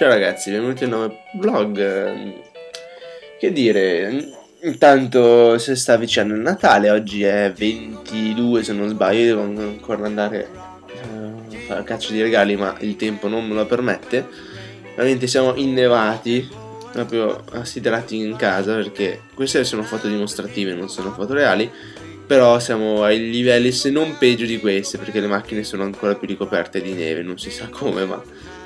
Ciao ragazzi, benvenuti al nuovo vlog. Che dire, intanto si sta avvicinando il Natale, oggi è 22 se non sbaglio, devo ancora andare a fare caccia di regali ma il tempo non me lo permette. Veramente siamo innevati, proprio assiderati in casa perché queste sono foto dimostrative, non sono foto reali però siamo ai livelli se non peggio di queste perché le macchine sono ancora più ricoperte di neve non si sa come ma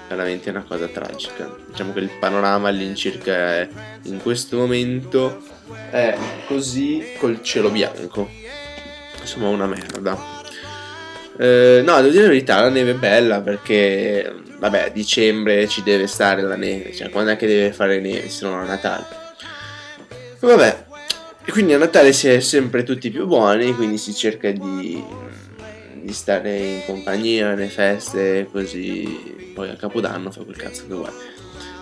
veramente una cosa tragica. Diciamo che il panorama all'incirca è in questo momento è così col cielo bianco. Insomma una merda. Eh, no devo dire la verità la neve è bella perché vabbè dicembre ci deve stare la neve cioè quando è che deve fare neve se non a Natale? Vabbè e quindi a Natale si è sempre tutti più buoni, quindi si cerca di, di stare in compagnia, nelle feste, così poi a Capodanno fa quel cazzo che vuoi.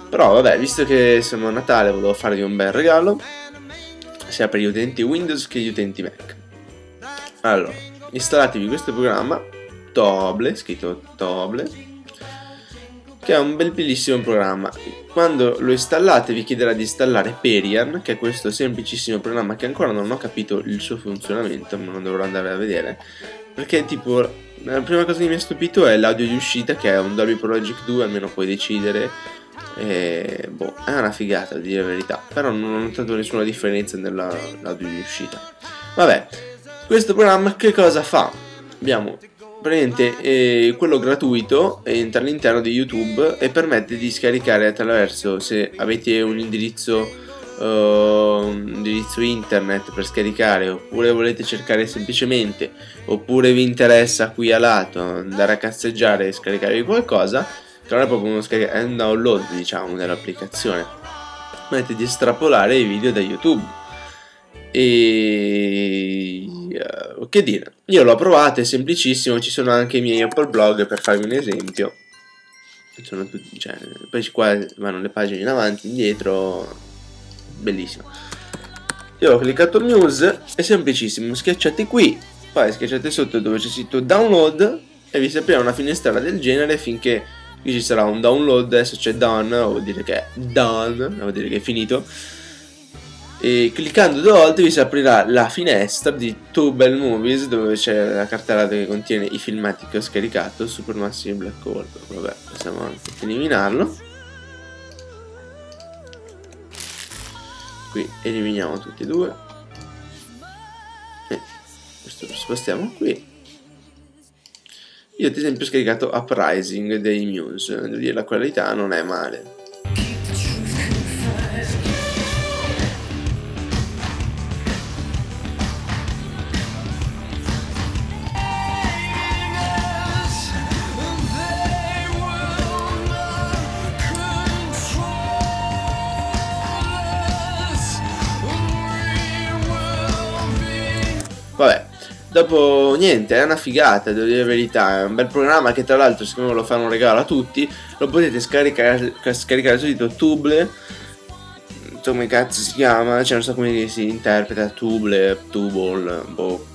Però vabbè, visto che siamo a Natale volevo farvi un bel regalo, sia per gli utenti Windows che gli utenti Mac. Allora, installatevi questo programma, Toble, scritto Toble, che è un bel bellissimo programma. Quando lo installate vi chiederà di installare Perian, che è questo semplicissimo programma che ancora non ho capito il suo funzionamento, ma non dovrò andare a vedere, perché tipo la prima cosa che mi ha stupito è l'audio di uscita che è un Dolby Pro Logic 2, almeno puoi decidere. E, boh, è una figata a dire la verità, però non ho notato nessuna differenza nell'audio di uscita. Vabbè, questo programma che cosa fa? Abbiamo praticamente eh, quello gratuito entra all'interno di YouTube e permette di scaricare attraverso se avete un indirizzo, un indirizzo internet per scaricare oppure volete cercare semplicemente oppure vi interessa qui a lato andare a cazzeggiare e scaricarvi qualcosa non è proprio uno scarica- è un download diciamo dell'applicazione permette di estrapolare i video da YouTube e uh, che dire, io l'ho provato, è semplicissimo, ci sono anche i miei Apple blog per farvi un esempio. Sono tutti, cioè, poi qua vanno le pagine in avanti, indietro, bellissimo. Io ho cliccato news, è semplicissimo, schiacciate qui, poi schiacciate sotto dove c'è scritto download e vi si aprirà una finestra del genere finché qui ci sarà un download, adesso c'è done, vuol dire che è done, vuol dire che è finito. E cliccando due volte vi si aprirà la finestra di Tubel Movies dove c'è la cartellata che contiene i filmati che ho scaricato Supermassive Black Hole. Vabbè possiamo anche eliminarlo qui eliminiamo tutti e due. E questo lo spostiamo qui. Io ad esempio ho scaricato Uprising dei Muse. Devo dire la qualità non è male dopo niente, è una figata, devo dire la verità, è un bel programma che tra l'altro siccome lo fanno un regalo a tutti, lo potete scaricare, scaricare sul sito Tuble, come cazzo si chiama, cioè non so come si interpreta, Tuble, Tubble, boh,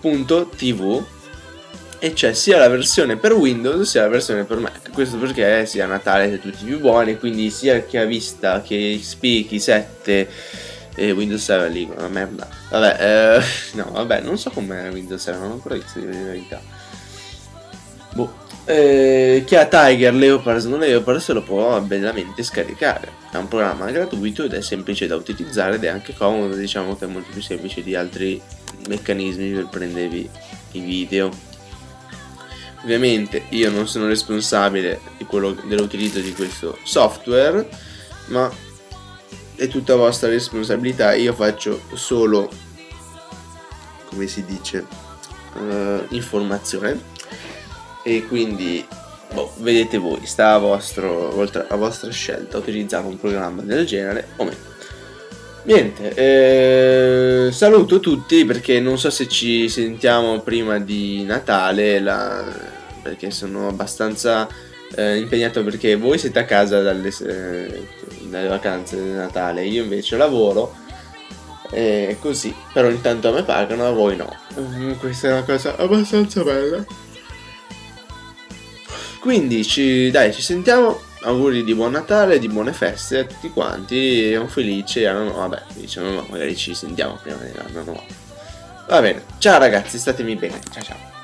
punto TV, e c'è sia la versione per Windows sia la versione per Mac. Questo perché sia Natale sia tutti più buoni, quindi sia chi ha vista che XP, chi 7 e Windows 7 lì, una merda. Vabbè, eh, no, vabbè, non so com'è Windows 7, non ho ancora visto di verità. Boh. Eh, chi ha Tiger, Leopard, non Leopard se lo può bellamente scaricare. È un programma gratuito ed è semplice da utilizzare ed è anche comodo, diciamo che è molto più semplice di altri meccanismi per prendervi i video. Ovviamente io non sono responsabile dell'utilizzo di questo software, ma è tutta vostra responsabilità, io faccio solo, come si dice, uh, informazione e quindi boh, vedete voi, sta a, vostro, a vostra scelta utilizzare un programma del genere o meno. Niente, eh, saluto tutti perché non so se ci sentiamo prima di Natale, la, perché sono abbastanza eh, impegnato perché voi siete a casa dalle, eh, dalle vacanze di Natale, io invece lavoro e così, però intanto a me pagano, a voi no. Mm, questa è una cosa abbastanza bella. Quindi ci, dai, ci sentiamo auguri di buon Natale, di buone feste a tutti quanti. E un felice anno nuovo. Vabbè, felice anno nuovo, magari ci sentiamo prima dell'anno nuovo. Va bene, ciao ragazzi, statemi bene. Ciao ciao.